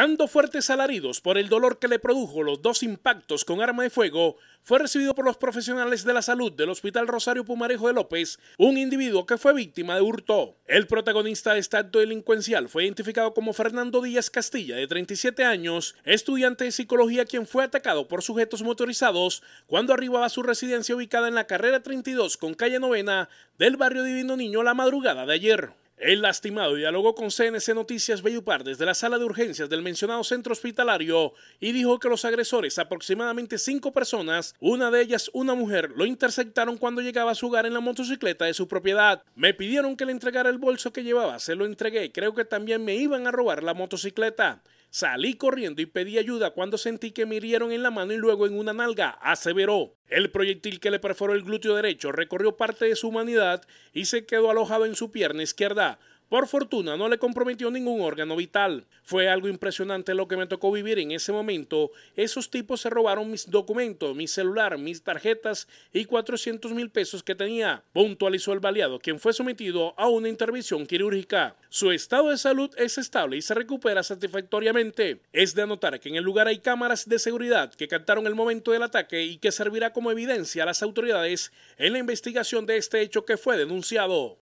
Dando fuertes alaridos por el dolor que le produjo los dos impactos con arma de fuego, fue recibido por los profesionales de la salud del Hospital Rosario Pumarejo de López un individuo que fue víctima de hurto. El protagonista de este acto delincuencial fue identificado como Fernando Díaz Castilla, de 37 años, estudiante de psicología quien fue atacado por sujetos motorizados cuando arribaba a su residencia ubicada en la carrera 32 con calle Novena del barrio Divino Niño la madrugada de ayer. El lastimado dialogó con CNC Noticias Bellupar desde la sala de urgencias del mencionado centro hospitalario y dijo que los agresores, aproximadamente cinco personas, una de ellas una mujer, lo interceptaron cuando llegaba a su hogar en la motocicleta de su propiedad. Me pidieron que le entregara el bolso que llevaba, se lo entregué, creo que también me iban a robar la motocicleta. Salí corriendo y pedí ayuda cuando sentí que me hirieron en la mano y luego en una nalga, aseveró. El proyectil que le perforó el glúteo derecho recorrió parte de su humanidad y se quedó alojado en su pierna izquierda. Por fortuna no le comprometió ningún órgano vital. Fue algo impresionante lo que me tocó vivir en ese momento. Esos tipos se robaron mis documentos, mi celular, mis tarjetas y 400 mil pesos que tenía, puntualizó el baleado, quien fue sometido a una intervención quirúrgica. Su estado de salud es estable y se recupera satisfactoriamente. Es de anotar que en el lugar hay cámaras de seguridad que captaron el momento del ataque y que servirá como evidencia a las autoridades en la investigación de este hecho que fue denunciado.